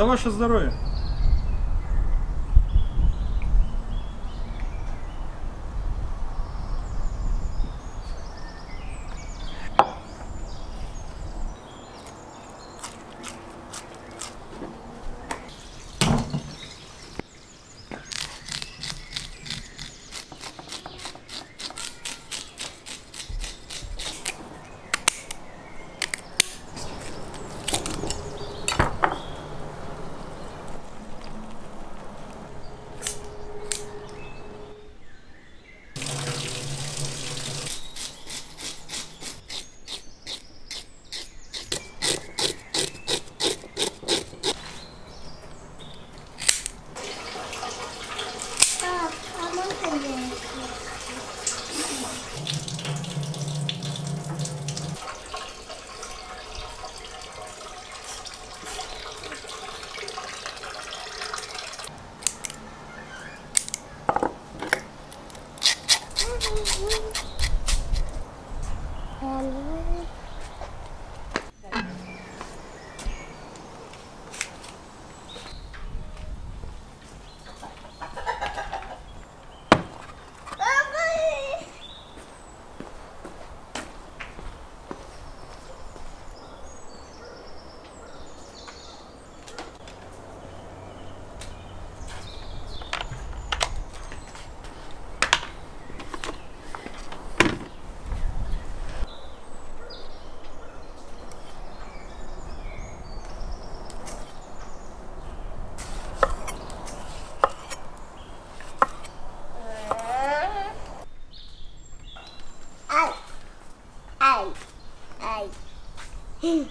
За ваше здоровье. Пойдем, пойдем.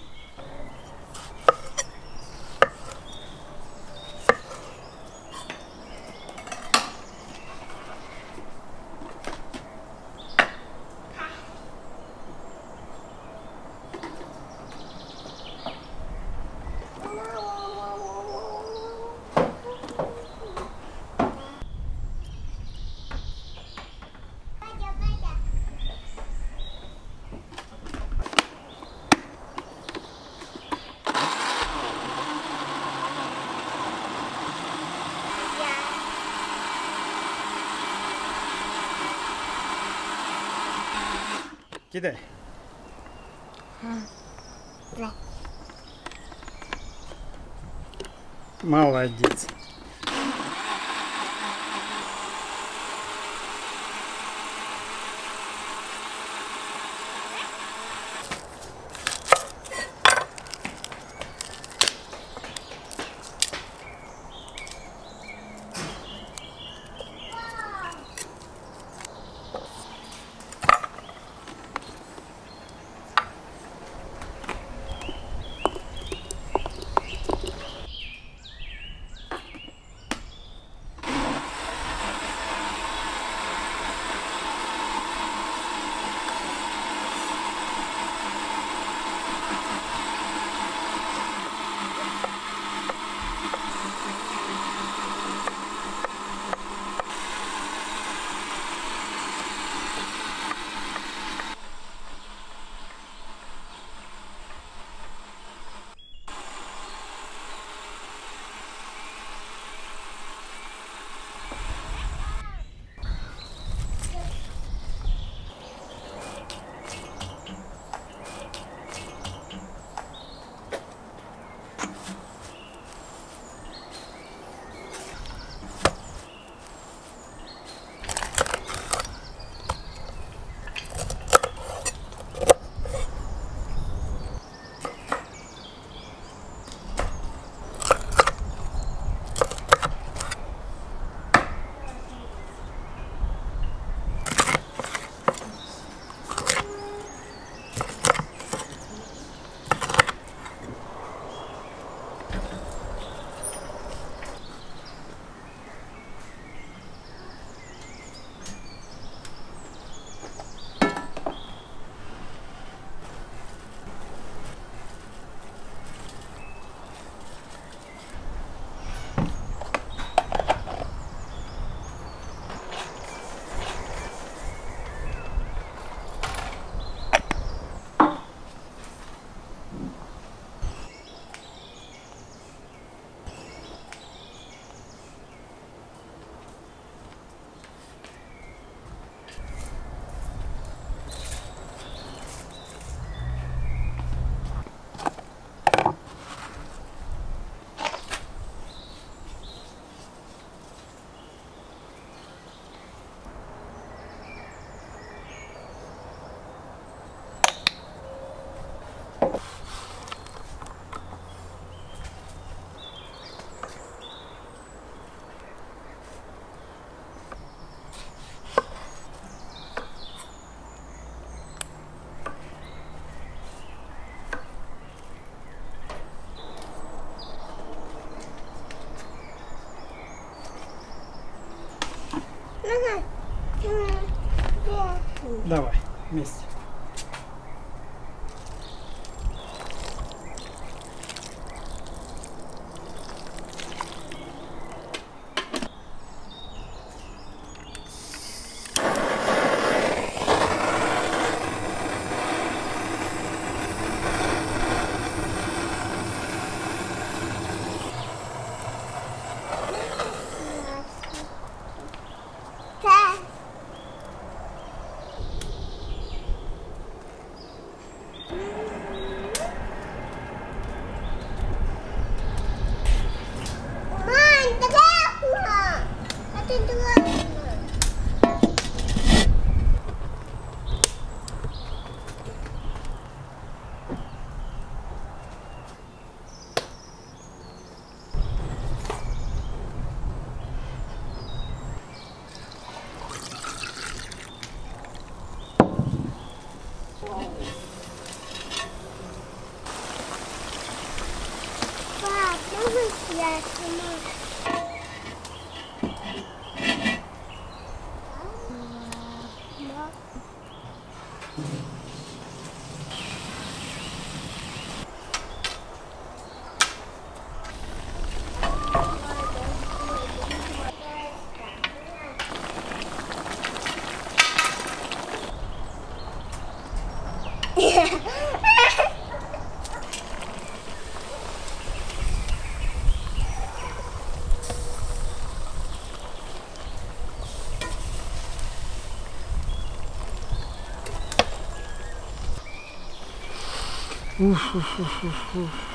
Кидай. Да. Молодец. Давай, вместе. Уф, уф, уф, уф, уф.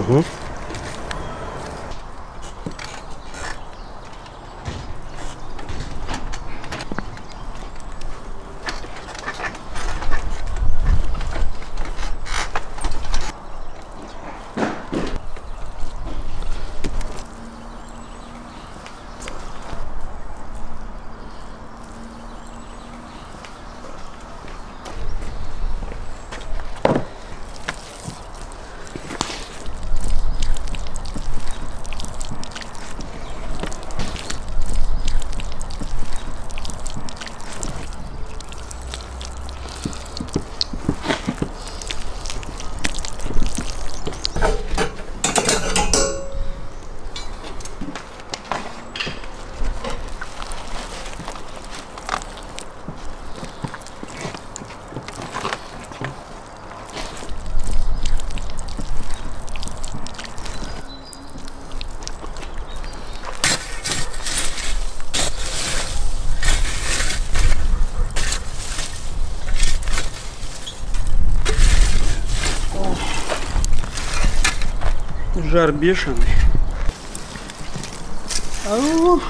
Угу. Жар бешеный. Ау.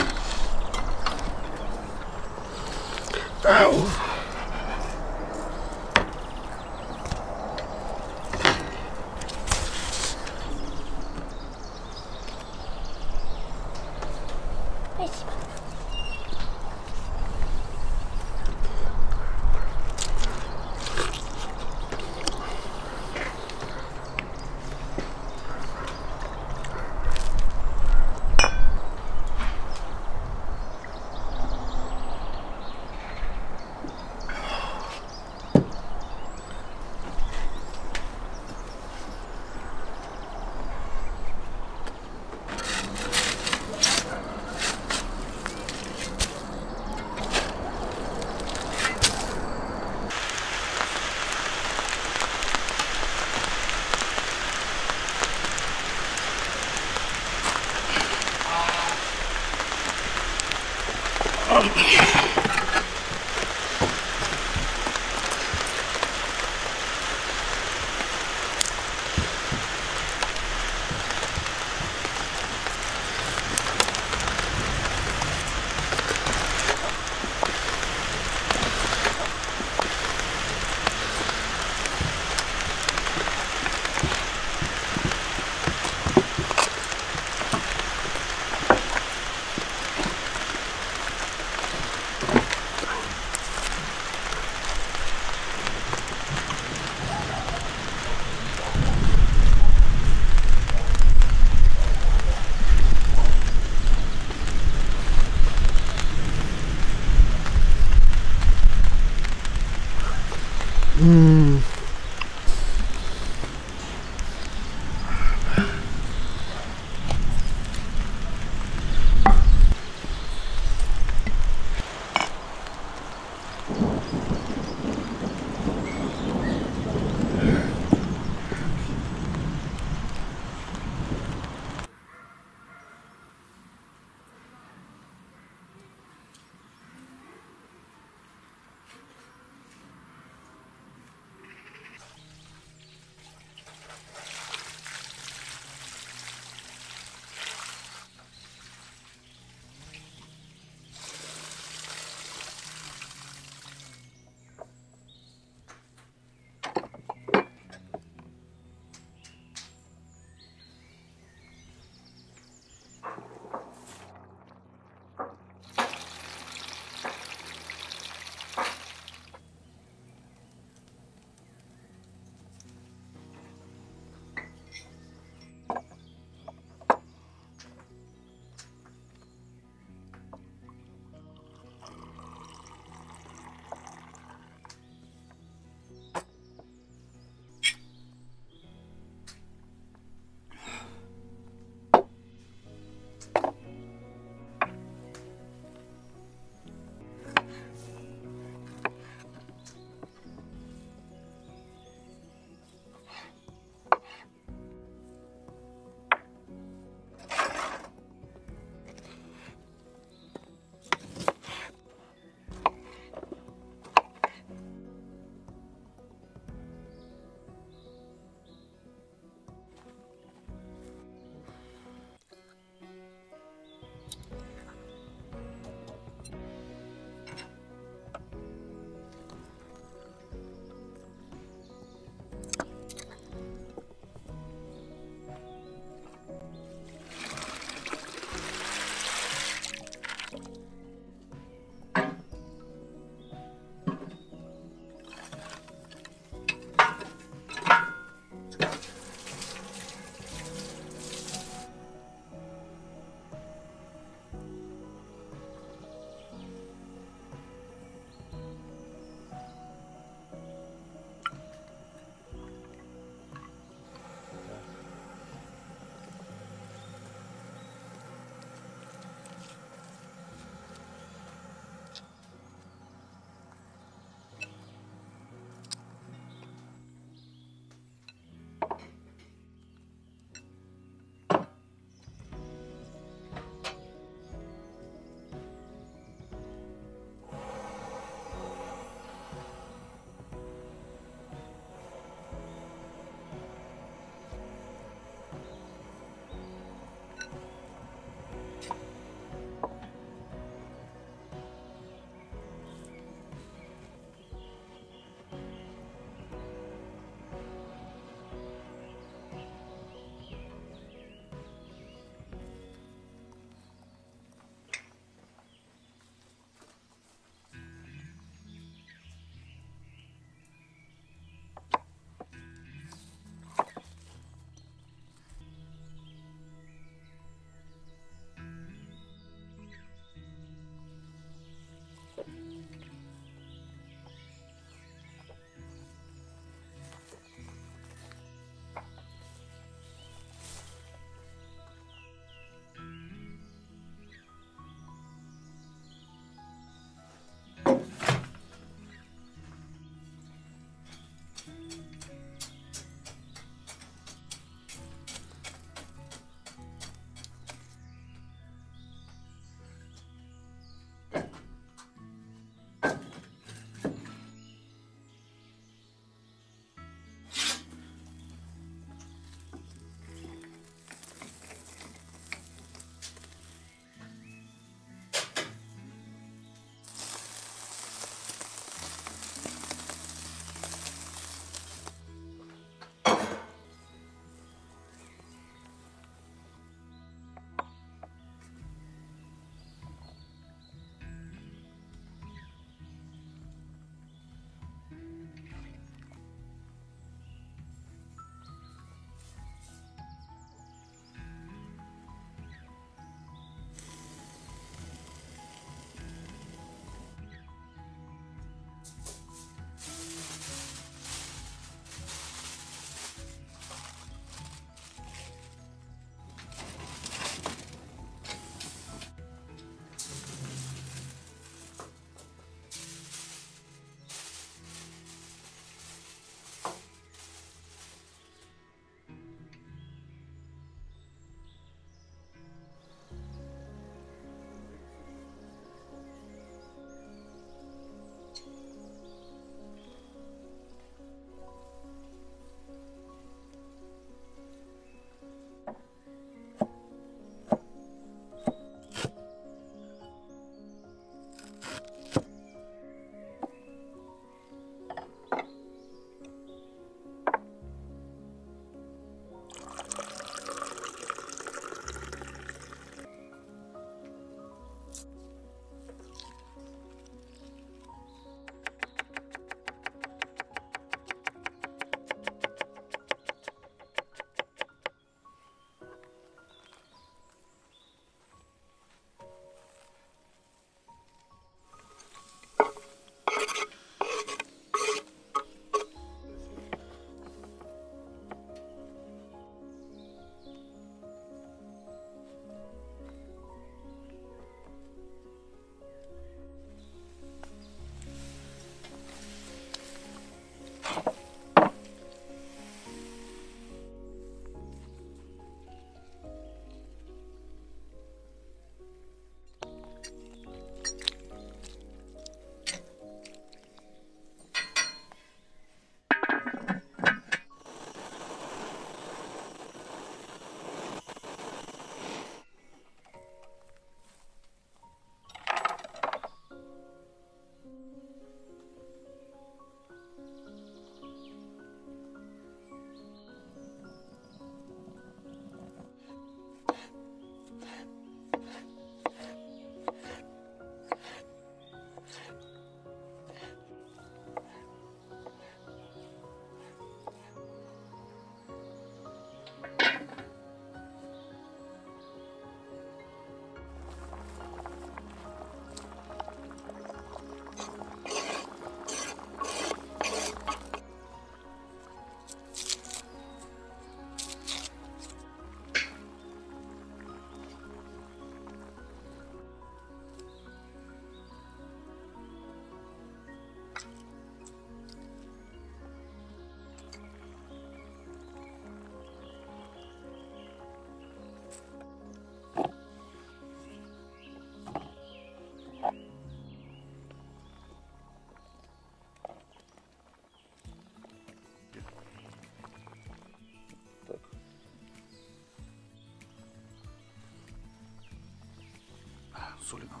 Suleiman.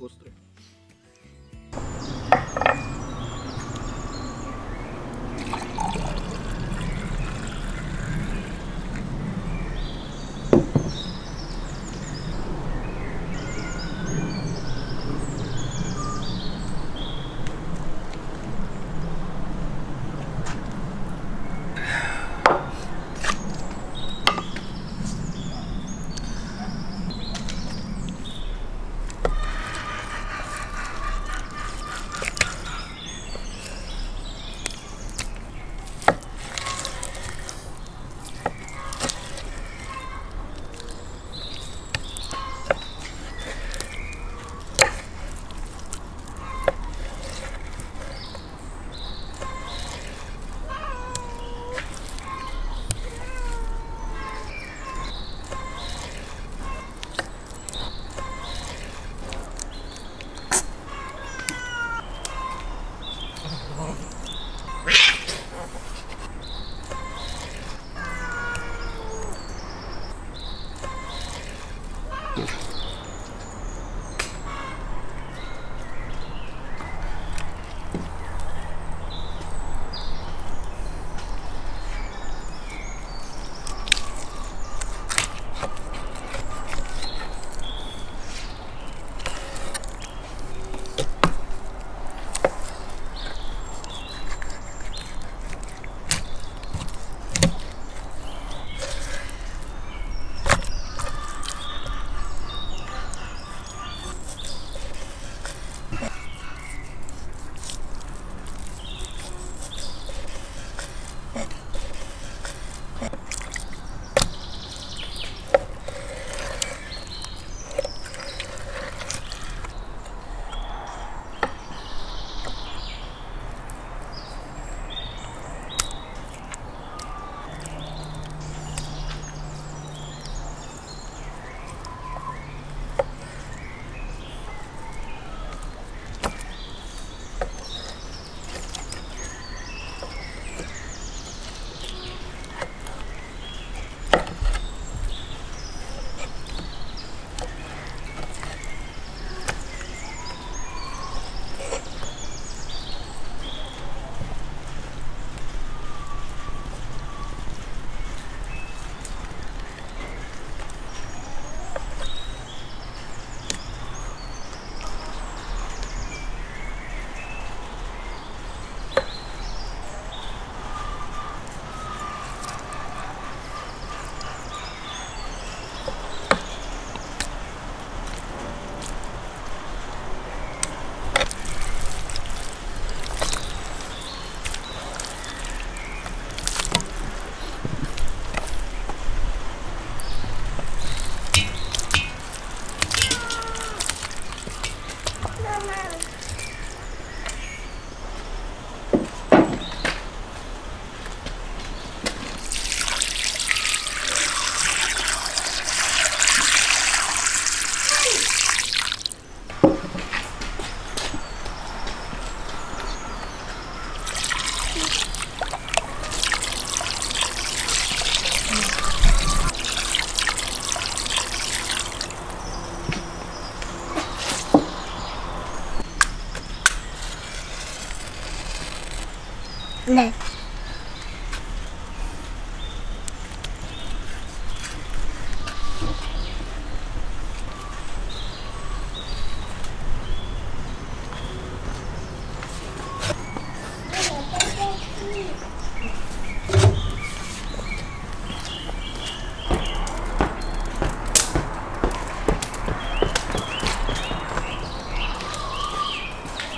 Острый.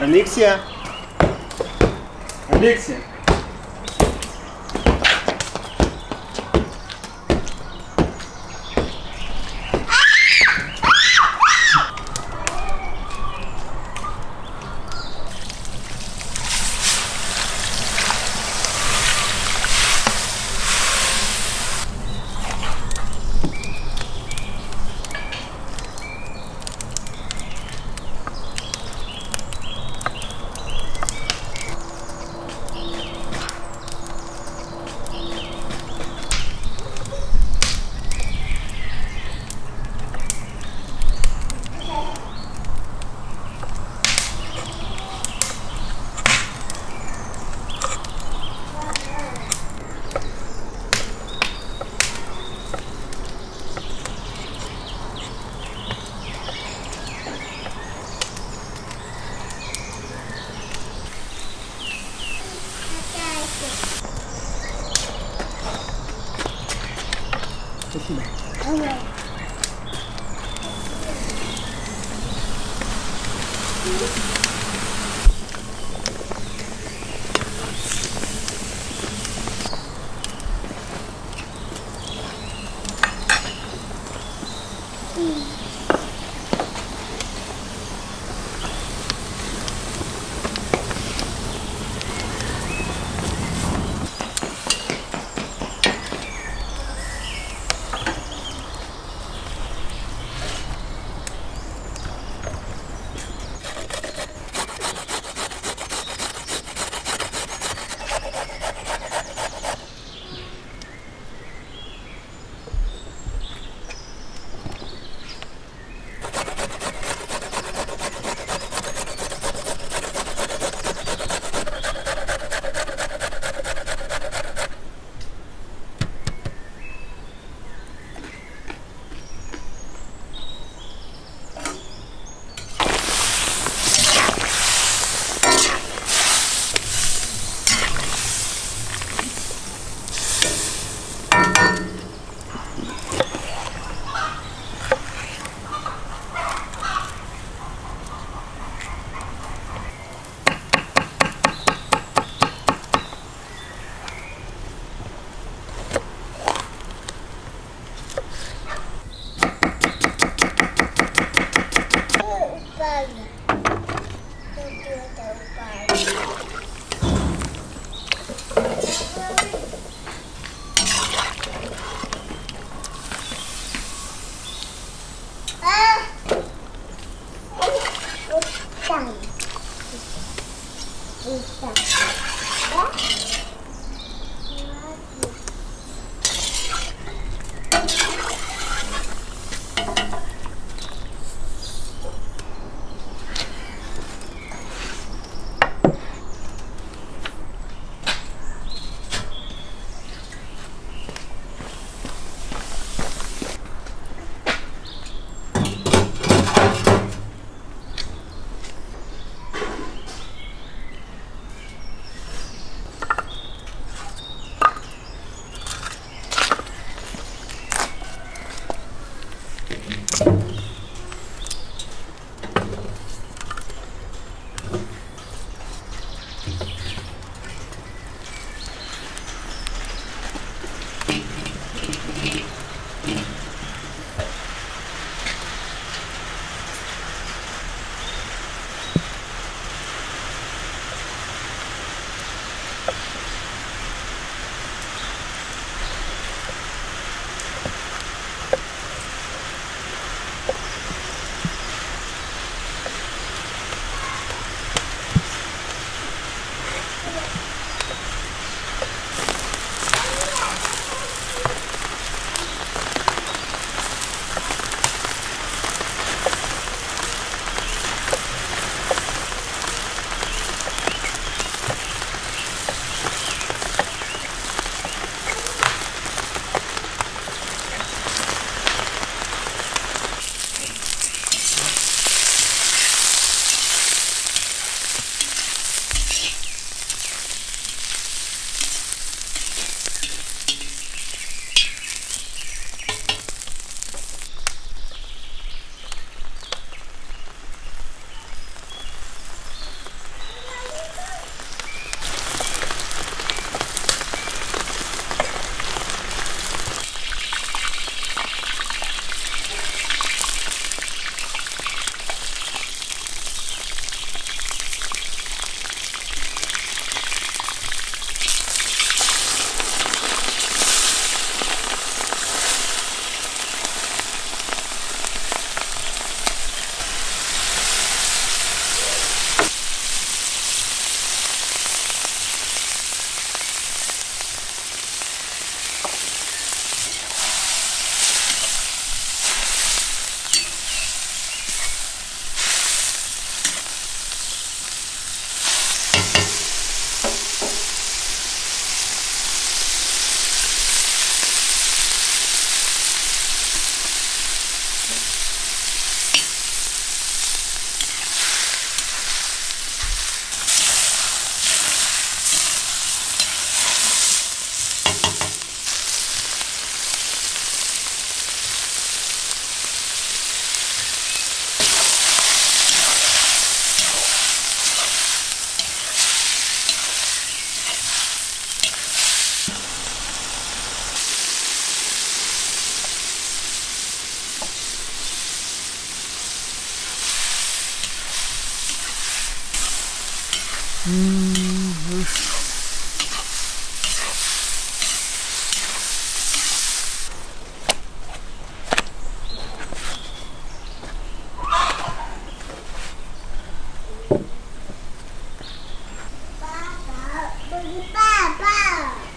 Алексия. Алексия.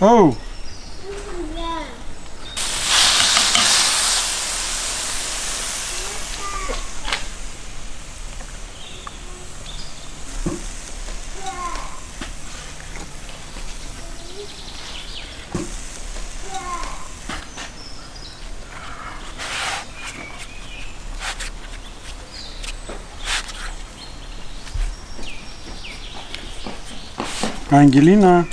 Оу! Ангелина.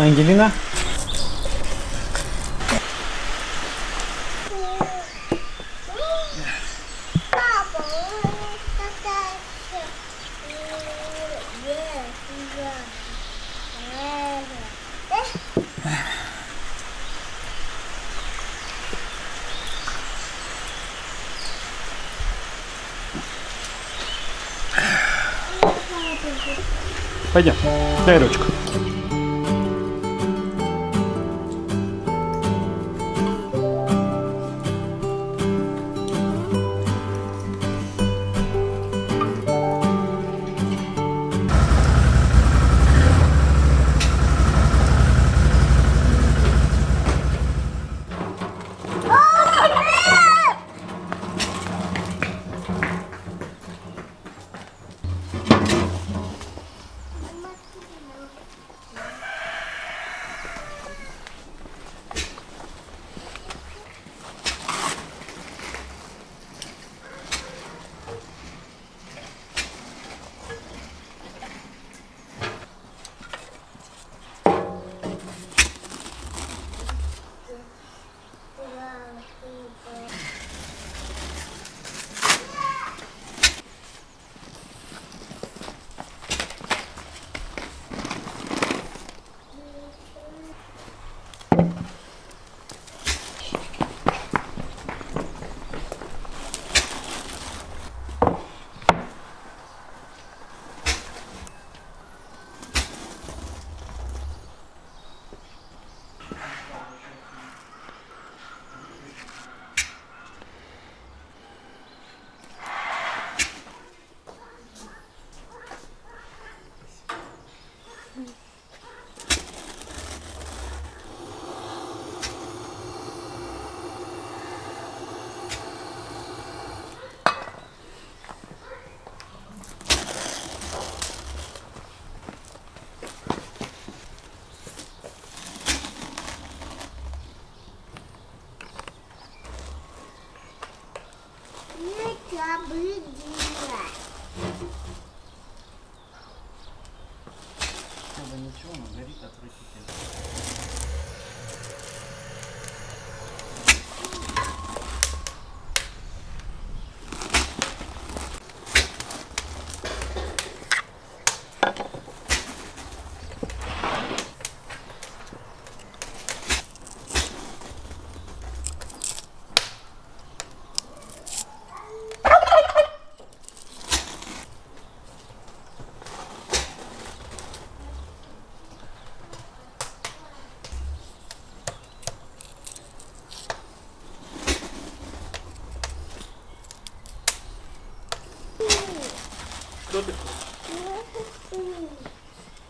Ангелина? Пойдем. Дай ручку.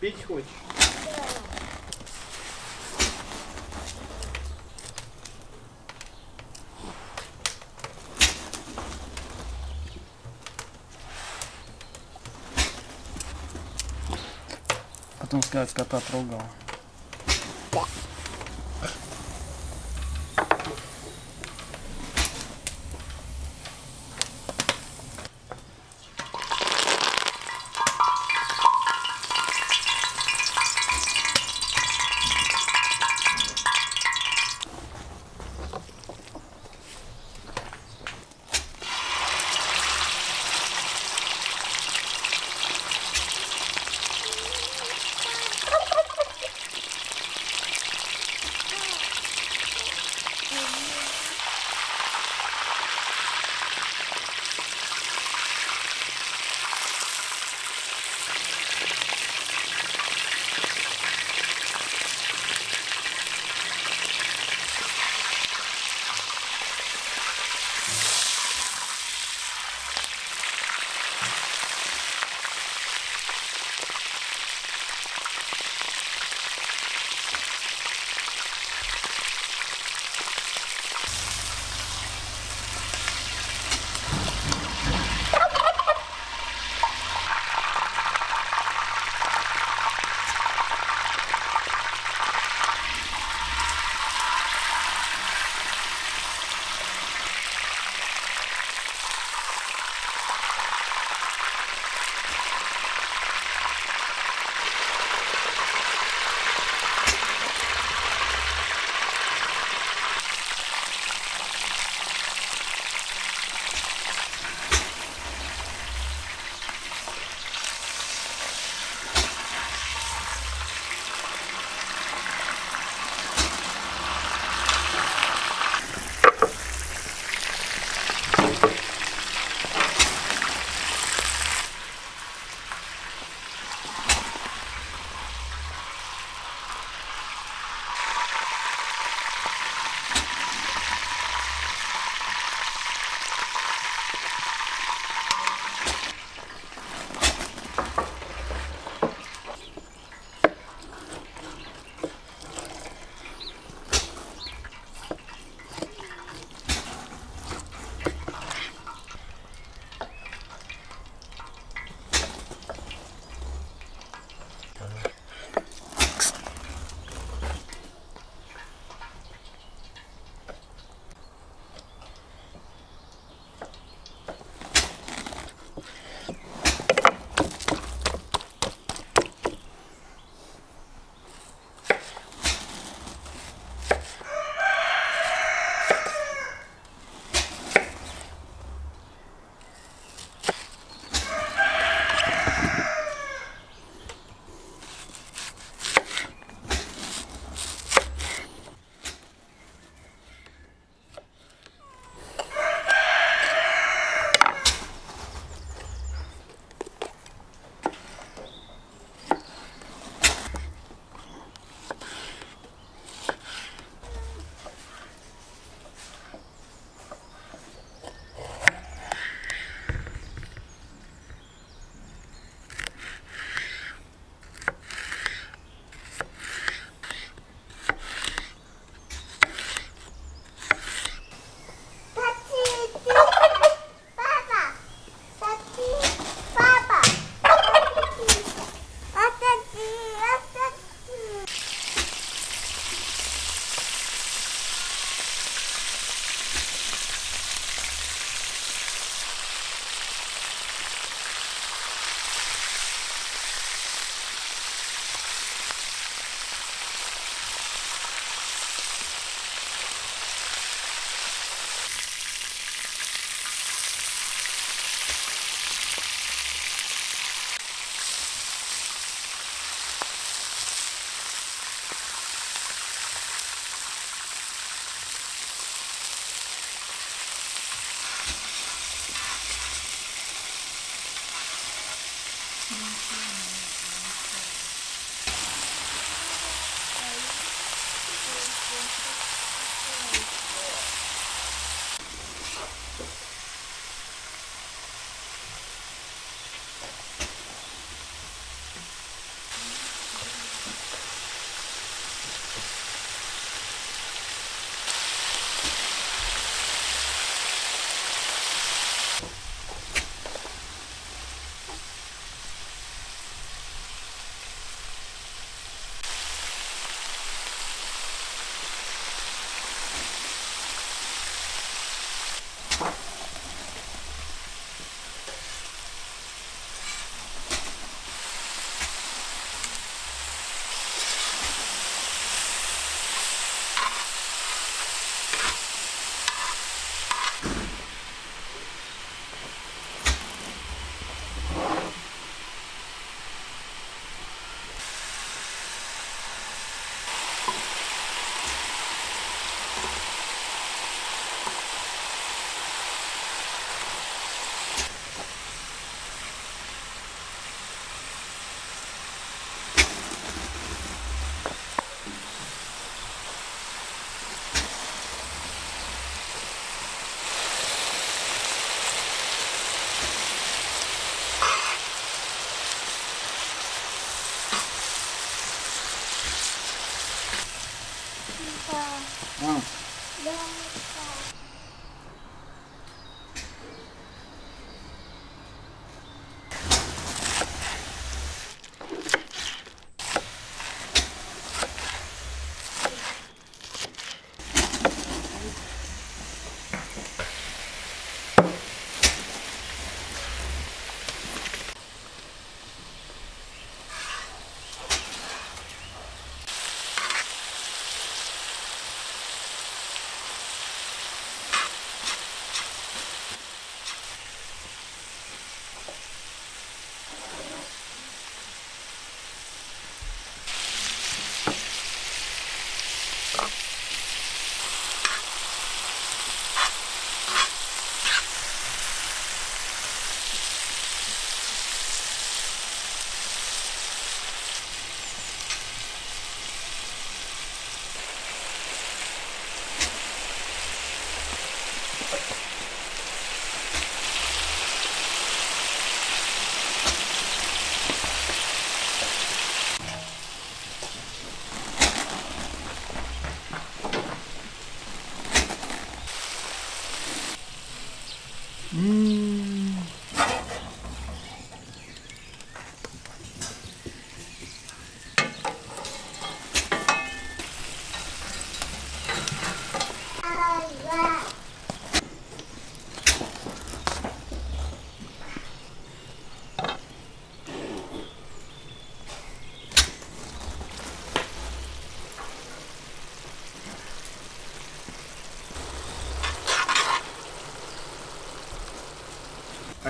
Пить хочешь? Потом сказать, кота трогал.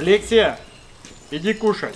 Алексия, иди кушать.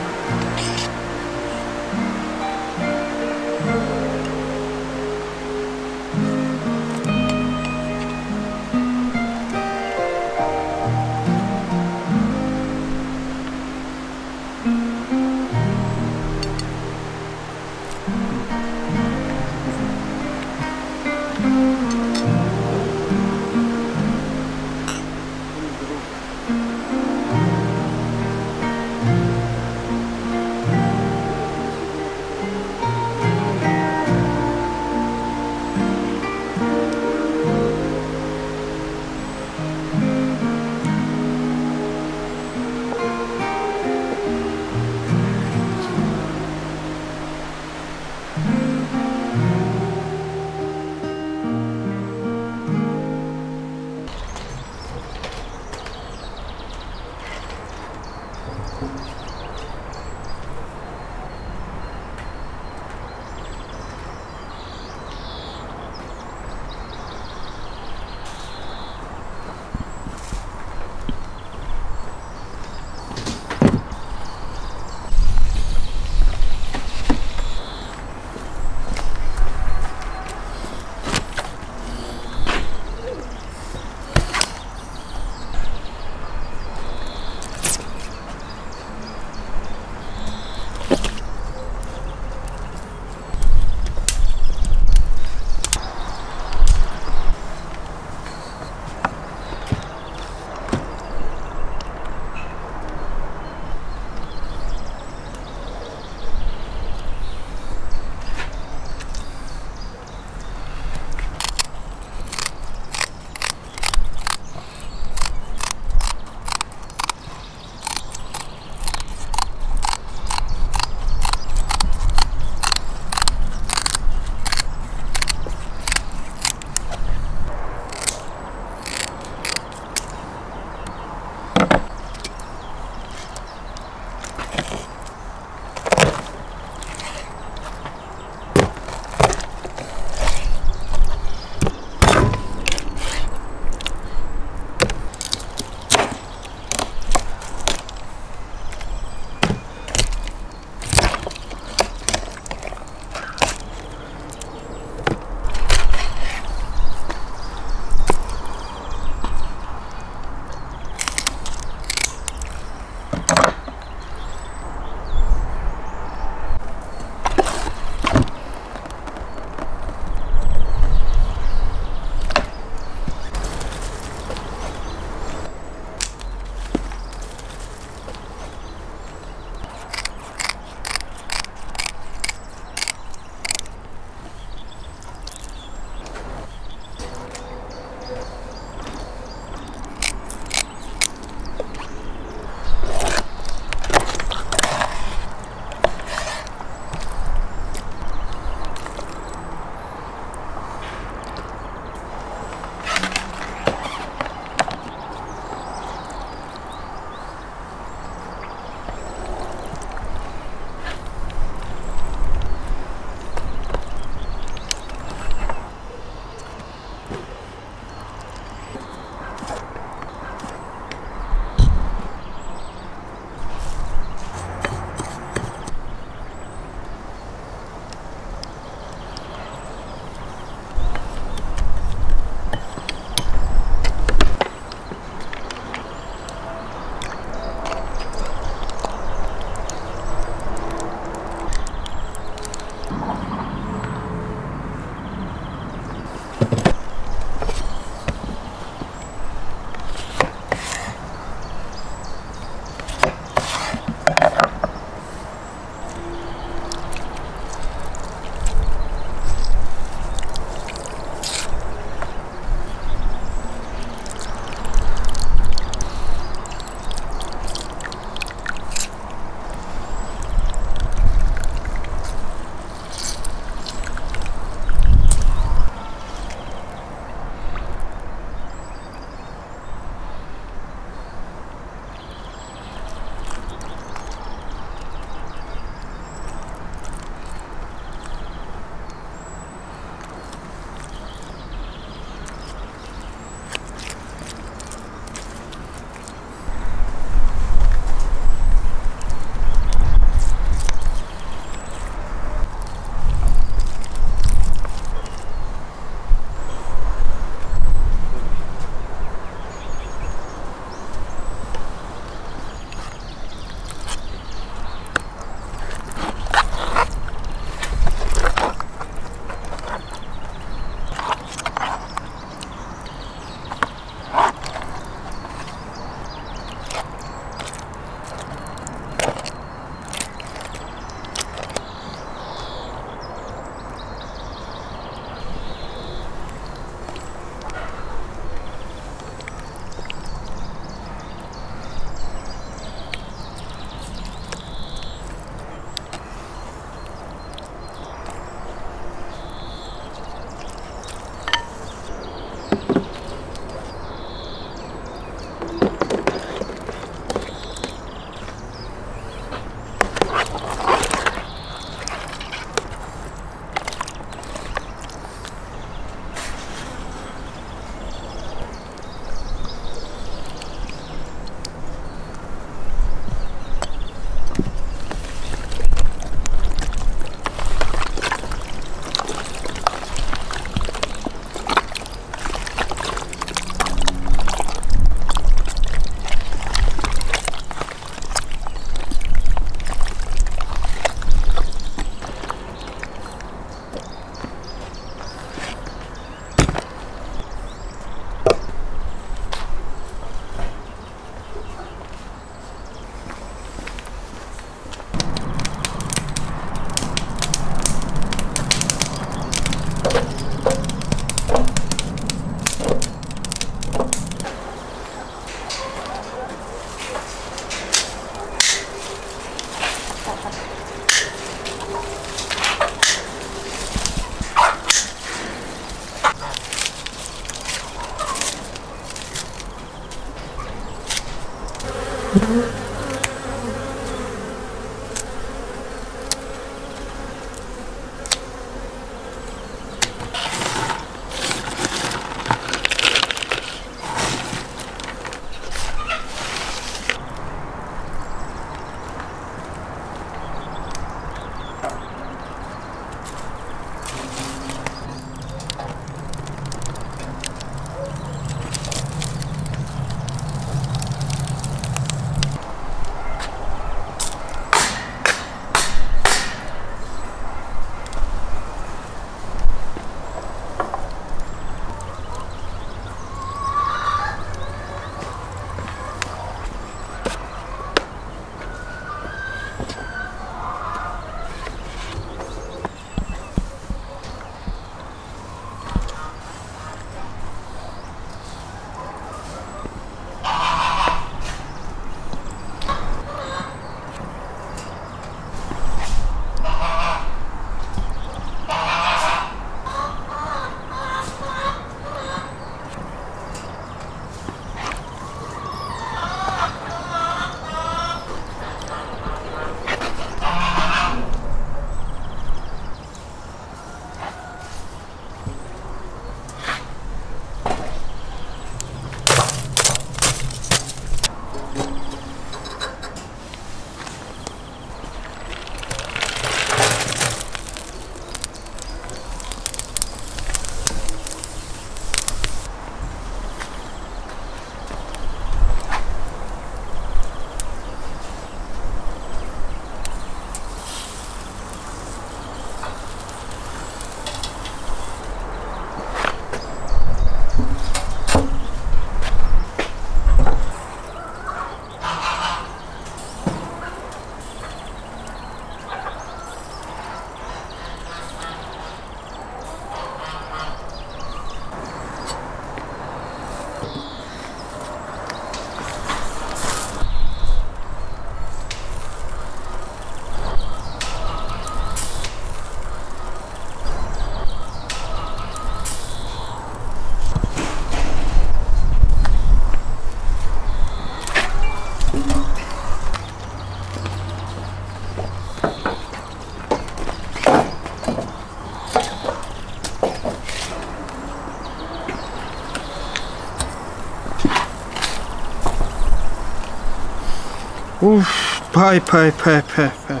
Uf, pay pay pay pay pay.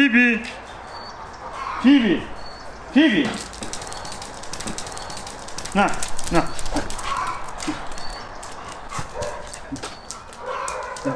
Tibi, Tibi, Tibi. Na, na. na.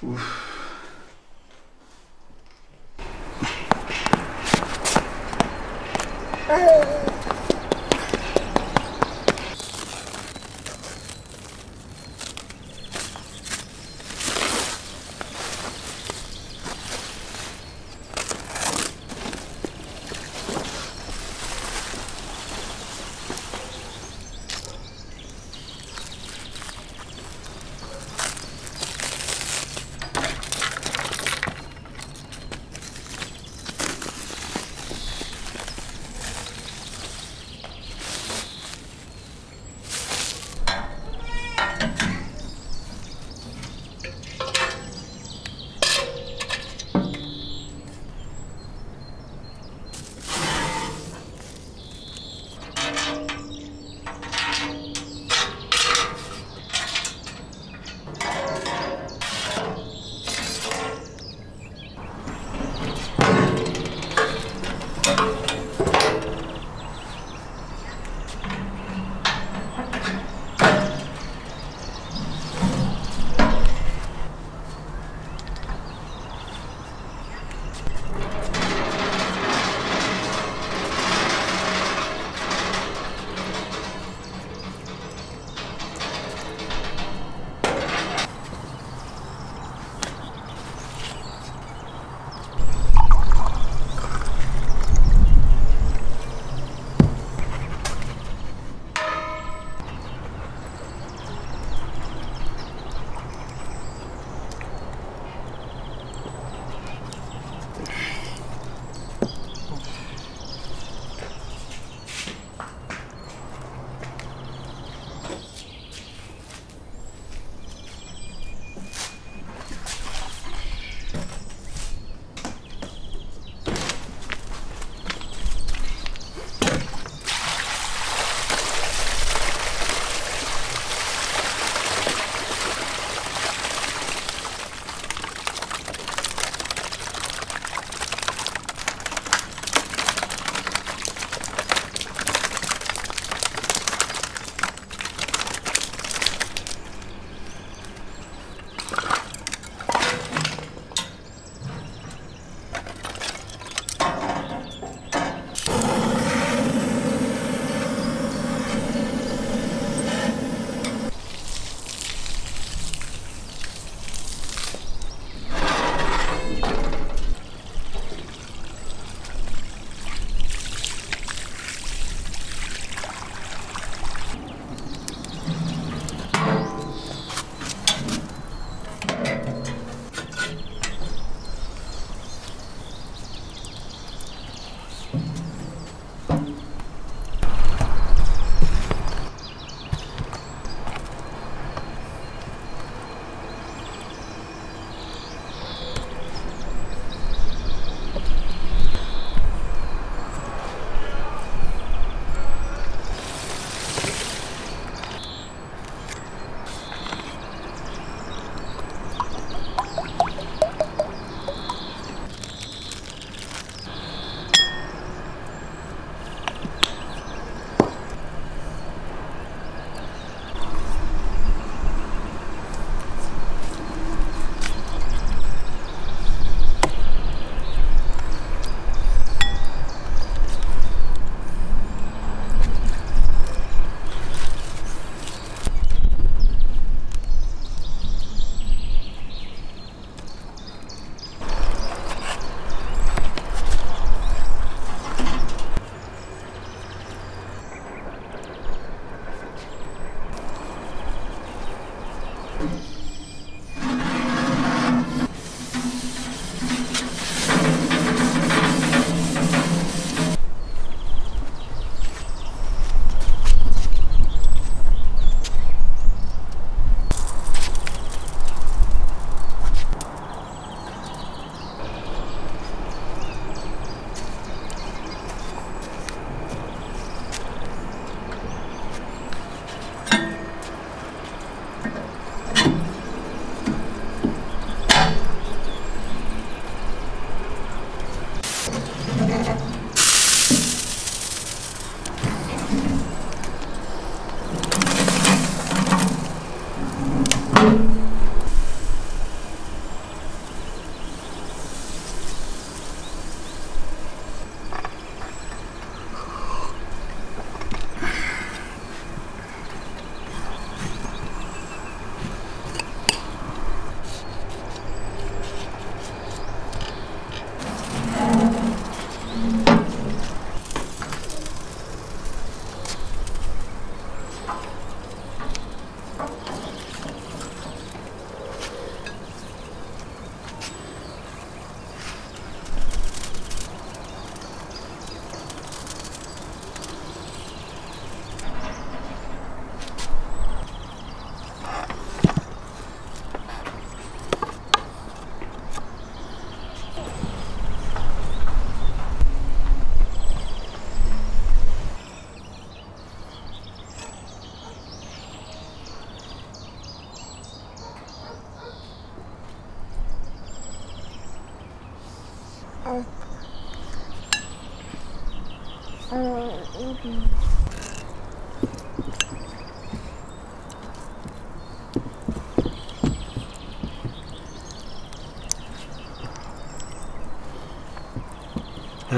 Oof. Oh.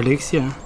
Alexia.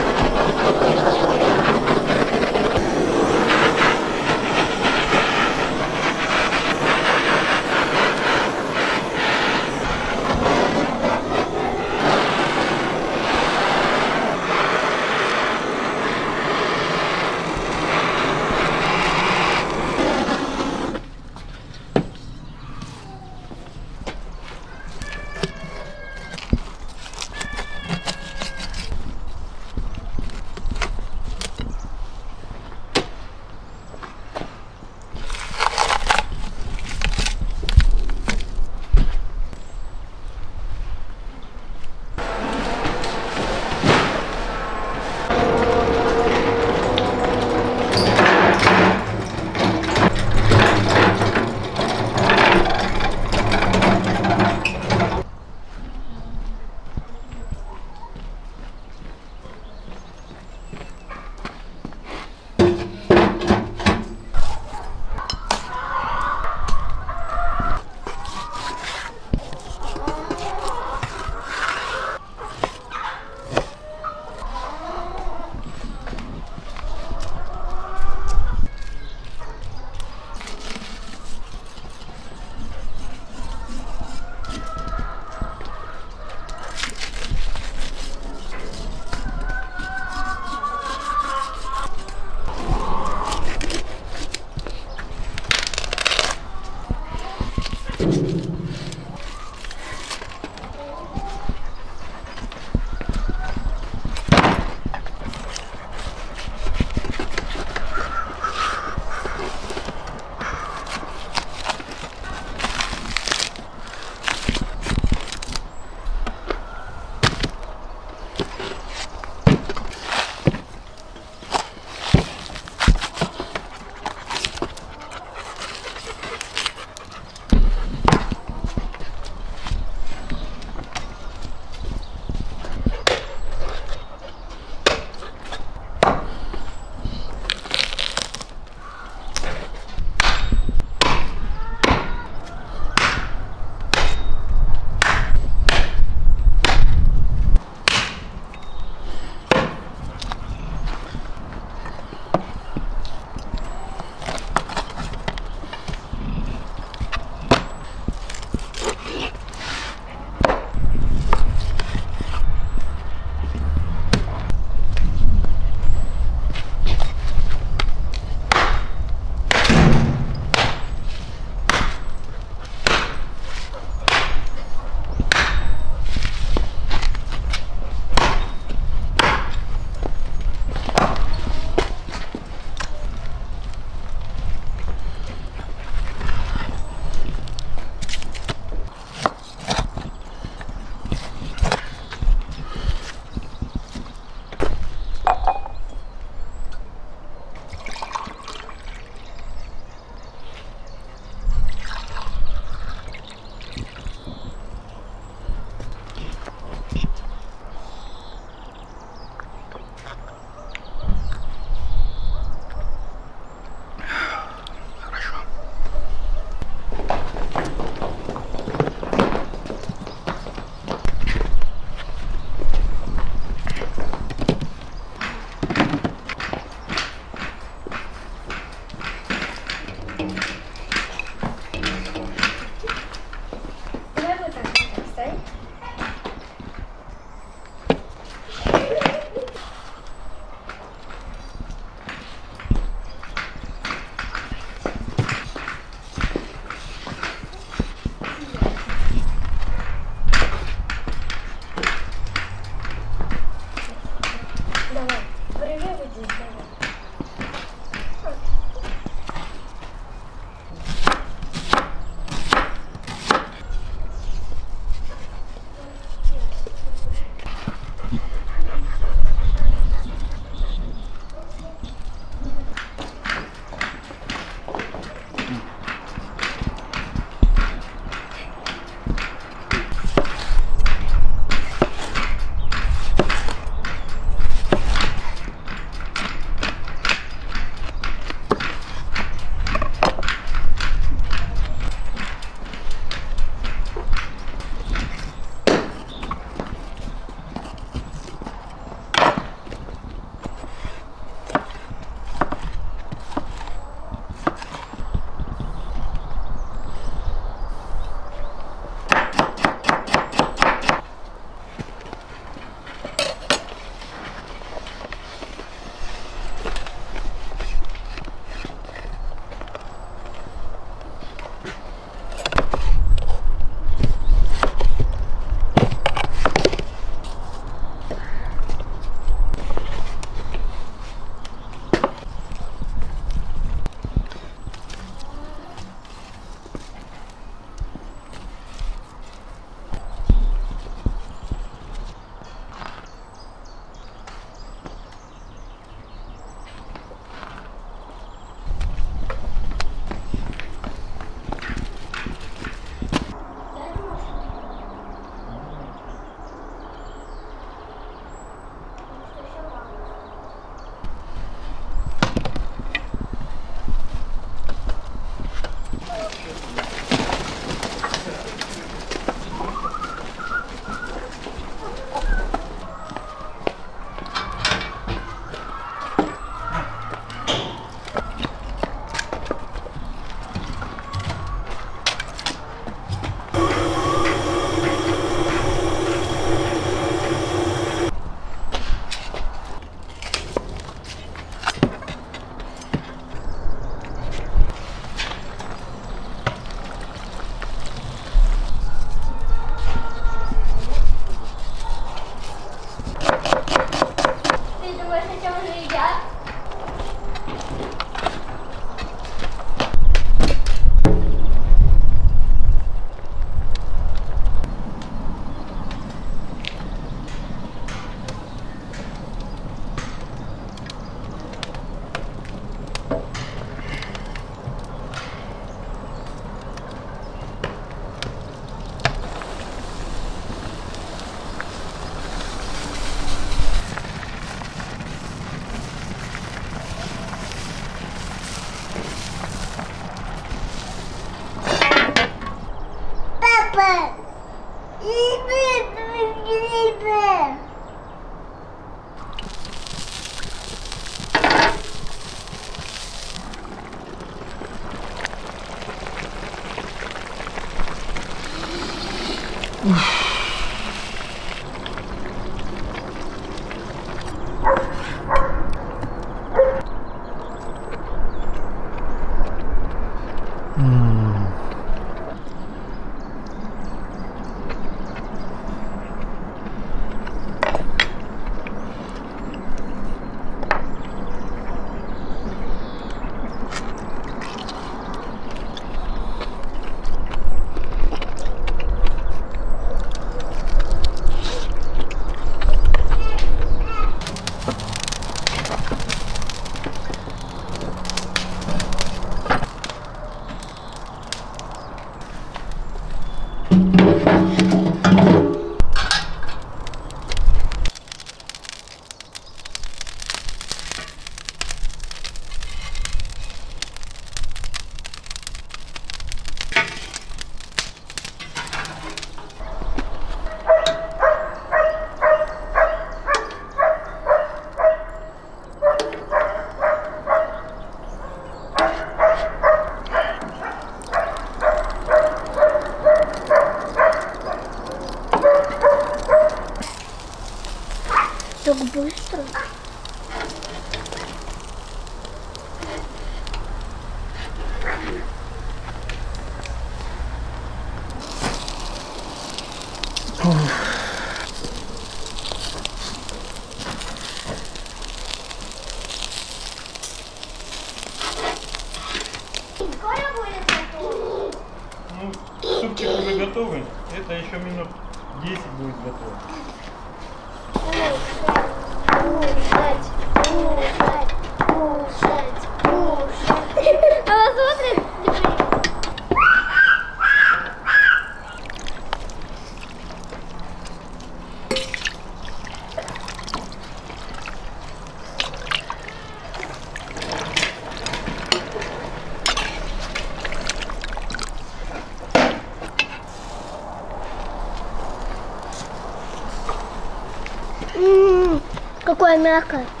Caraca.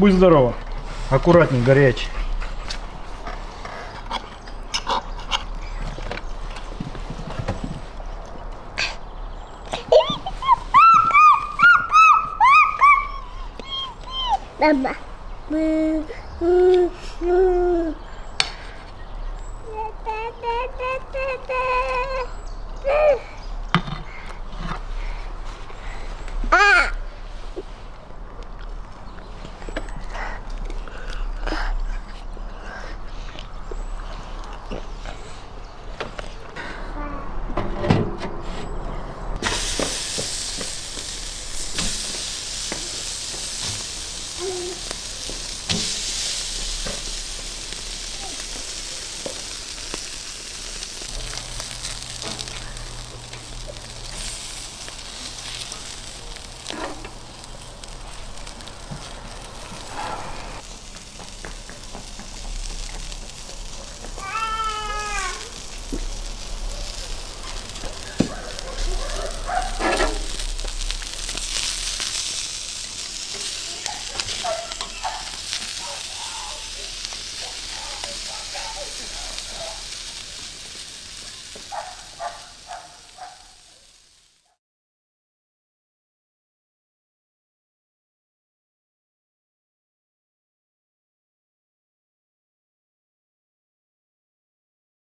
Будь здорова. Аккуратней, горячий.